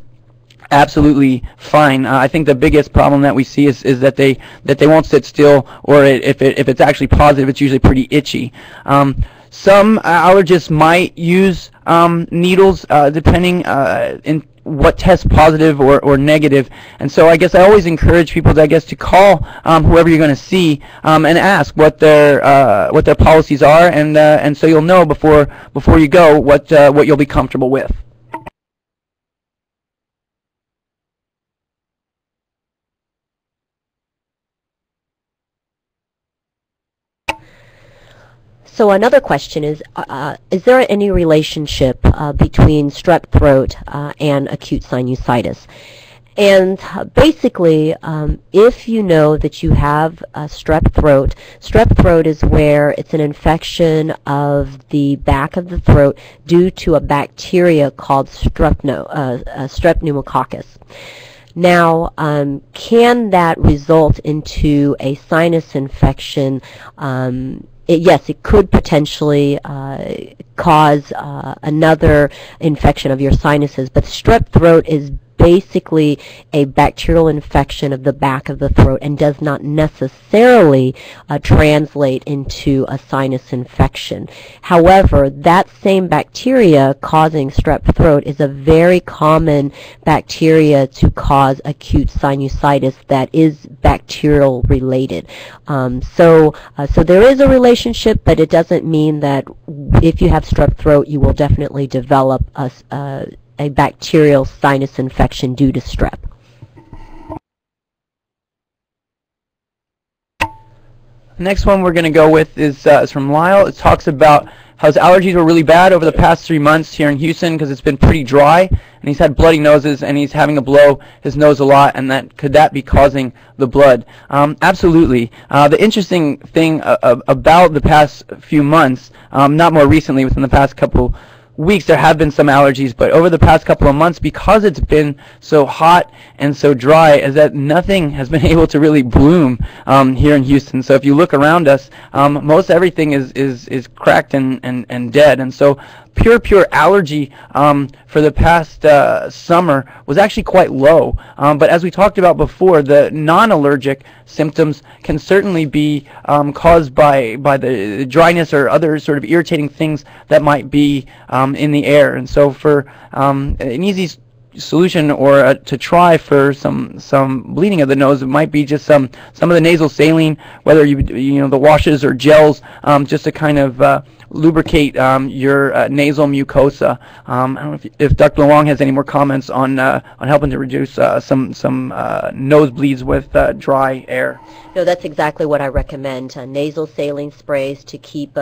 absolutely fine. Uh, I think the biggest problem that we see is, is that they that they won't sit still, or it, if it, if it's actually positive, it's usually pretty itchy. Um, some allergists might use um, needles uh, depending uh, in what tests positive or, or negative. And so I guess I always encourage people, to, I guess, to call um, whoever you're going to see um, and ask what their uh, what their policies are, and uh, and so you'll know before before you go what uh, what you'll be comfortable with.
So another question is, uh, uh, is there any relationship uh, between strep throat uh, and acute sinusitis? And uh, basically, um, if you know that you have strep throat, strep throat is where it's an infection of the back of the throat due to a bacteria called strepno, uh, strep pneumococcus. Now, um, can that result into a sinus infection um, it, yes, it could potentially uh, cause uh, another infection of your sinuses, but strep throat is basically a bacterial infection of the back of the throat and does not necessarily uh, translate into a sinus infection. However, that same bacteria causing strep throat is a very common bacteria to cause acute sinusitis that is bacterial related. Um, so, uh, so there is a relationship, but it doesn't mean that if you have strep throat, you will definitely develop a, uh, a bacterial sinus infection due to strep.
Next one we're going to go with is, uh, is from Lyle. It talks about how his allergies were really bad over the past three months here in Houston because it's been pretty dry, and he's had bloody noses, and he's having to blow his nose a lot, and that could that be causing the blood? Um, absolutely. Uh, the interesting thing uh, uh about the past few months, um, not more recently, within the past couple weeks there have been some allergies, but over the past couple of months, because it's been so hot and so dry, is that nothing has been able to really bloom um, here in Houston. So if you look around us, um, most everything is, is, is cracked and, and, and dead. And so pure, pure allergy um, for the past uh, summer was actually quite low. Um, but as we talked about before, the non-allergic symptoms can certainly be um, caused by, by the dryness or other sort of irritating things that might be um, in the air. And so for um, an easy solution or uh, to try for some some bleeding of the nose it might be just some some of the nasal saline whether you you know the washes or gels um, just to kind of uh, lubricate um, your uh, nasal mucosa. Um, I don't know if, if, Dr. Luong has any more comments on uh, on helping to reduce uh, some some uh, nosebleeds with uh, dry air.
No, that's exactly what I recommend. Uh, nasal saline sprays to keep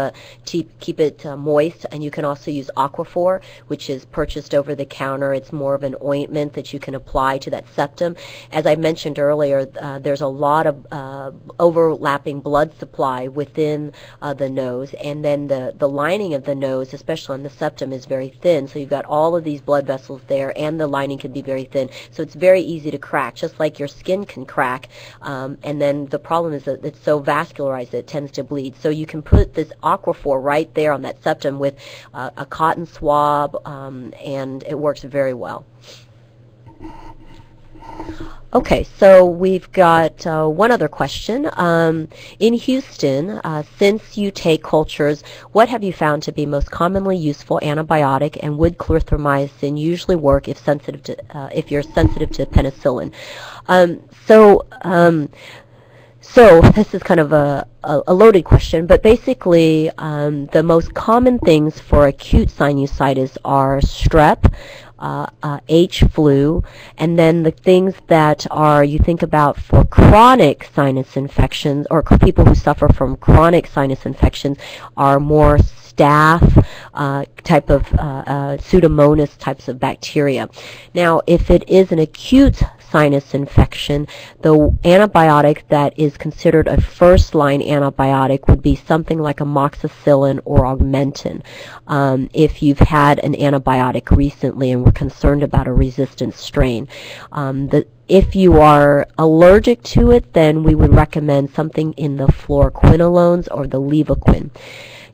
keep keep it moist, and you can also use Aquaphor, which is purchased over the counter. It's more of an ointment that you can apply to that septum. As I mentioned earlier, there's a lot of overlapping blood supply within the nose, and then the the lining of the nose, especially on the septum, is very thin. So you've got all of these blood vessels there, and the lining can be very thin. So it's very easy to crack, just like your skin can crack. Um, and then the problem is that it's so vascularized that it tends to bleed. So you can put this Aquaphor right there on that septum with uh, a cotton swab, um, and it works very well. Okay, so we've got uh, one other question. Um, in Houston, uh, since you take cultures, what have you found to be most commonly useful antibiotic, and would clarithromycin usually work if sensitive to uh, if you're sensitive to penicillin? Um, so. Um, so this is kind of a, a, loaded question, but basically um, the most common things for acute sinusitis are strep, uh, uh, H flu, and then the things that are you think about for chronic sinus infections or people who suffer from chronic sinus infections are more staph uh, type of uh, uh, pseudomonas types of bacteria. Now, if it is an acute sinus infection, the antibiotic that is considered a first-line antibiotic would be something like amoxicillin or augmentin. Um, if you've had an antibiotic recently and we're concerned about a resistant strain. Um, the, if you are allergic to it, then we would recommend something in the fluoroquinolones or the levaquin.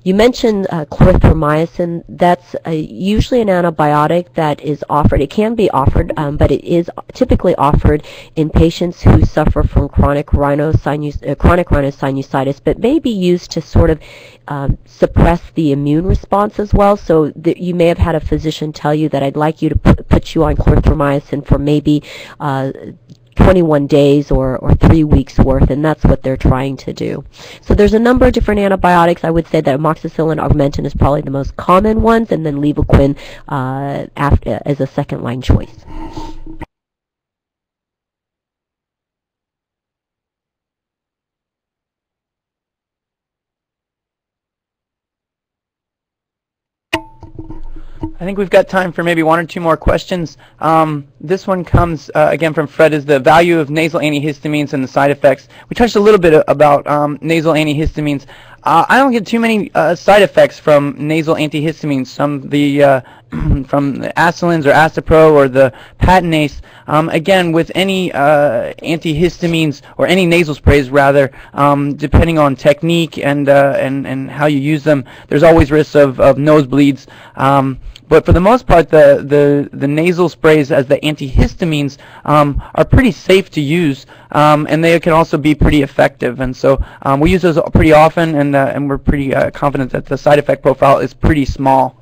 You mentioned uh, clarithromycin. That's usually an antibiotic that is offered. It can be offered, um, but it is typically offered in patients who suffer from chronic, rhinosinus, uh, chronic rhinosinusitis, but may be used to sort of um, suppress the immune response as well. So you may have had a physician tell you that I'd like you to put, put you on clarithromycin for maybe uh, 21 days or, or three weeks worth, and that's what they're trying to do. So there's a number of different antibiotics. I would say that amoxicillin augmentin is probably the most common ones, and then levaquin uh, after, as a second line choice.
I think we've got time for maybe one or two more questions. Um, this one comes uh, again from Fred is the value of nasal antihistamines and the side effects. We touched a little bit about um, nasal antihistamines. Uh, I don't get too many uh, side effects from nasal antihistamines. Some the uh, from the Astelins or Astepro or the Patanase. Um, again, with any uh, antihistamines or any nasal sprays, rather, um, depending on technique and uh, and and how you use them, there's always risks of of nosebleeds. Um, but for the most part, the, the, the nasal sprays as the antihistamines um, are pretty safe to use, um, and they can also be pretty effective. And so um, we use those pretty often, and, uh, and we're pretty uh, confident that the side effect profile is pretty small.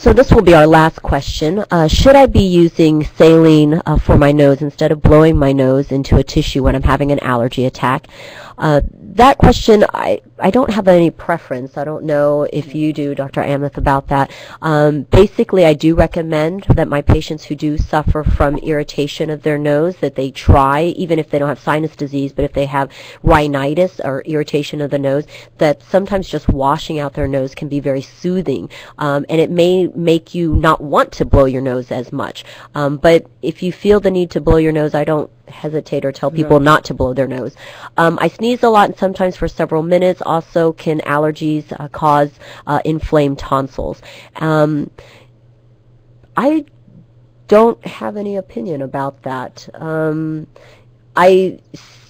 So this will be our last question. Uh, should I be using saline uh, for my nose instead of blowing my nose into a tissue when I'm having an allergy attack? Uh, that question, I, I don't have any preference. I don't know if you do, Dr. Anmuth, about that. Um, basically, I do recommend that my patients who do suffer from irritation of their nose, that they try, even if they don't have sinus disease, but if they have rhinitis or irritation of the nose, that sometimes just washing out their nose can be very soothing. Um, and it may make you not want to blow your nose as much. Um, but if you feel the need to blow your nose, I don't hesitate or tell people no. not to blow their nose. Um, I sneeze a lot and sometimes for several minutes. Also, can allergies uh, cause uh, inflamed tonsils? Um, I don't have any opinion about that. Um, I,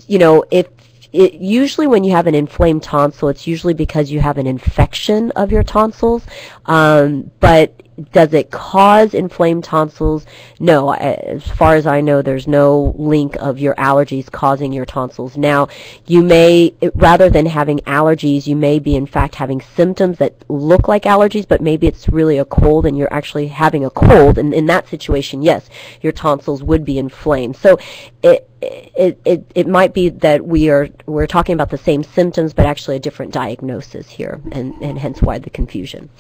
you know, if it, usually when you have an inflamed tonsil, it's usually because you have an infection of your tonsils. Um, but does it cause inflamed tonsils? No, as far as I know, there's no link of your allergies causing your tonsils. Now, you may, rather than having allergies, you may be in fact having symptoms that look like allergies, but maybe it's really a cold and you're actually having a cold. And in that situation, yes, your tonsils would be inflamed. So it, it, it, it might be that we are we're talking about the same symptoms, but actually a different diagnosis here, and, and hence why the confusion.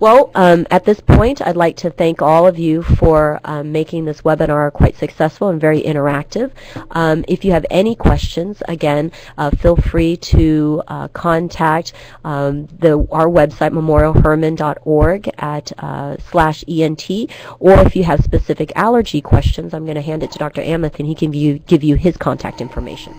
Well, um, at this point, I'd like to thank all of you for um, making this webinar quite successful and very interactive. Um, if you have any questions, again, uh, feel free to uh, contact um, the, our website, memorialhermann.org at uh, slash ENT, or if you have specific allergy questions, I'm going to hand it to Dr. Anmuth, and he can view, give you his contact information.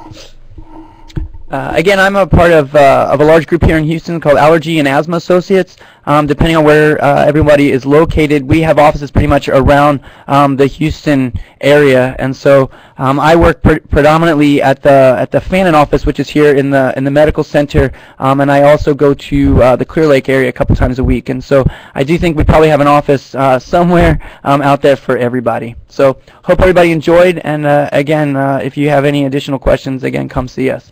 Uh, again, I'm a part of, uh, of a large group here in Houston called Allergy and Asthma Associates. Um, depending on where uh, everybody is located, we have offices pretty much around um, the Houston area, and so um, I work pre predominantly at the at the Fannin office, which is here in the in the medical center, um, and I also go to uh, the Clear Lake area a couple times a week. And so I do think we probably have an office uh, somewhere um, out there for everybody. So hope everybody enjoyed, and again, if you have any additional questions, again, come see us.